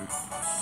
Mm-hmm.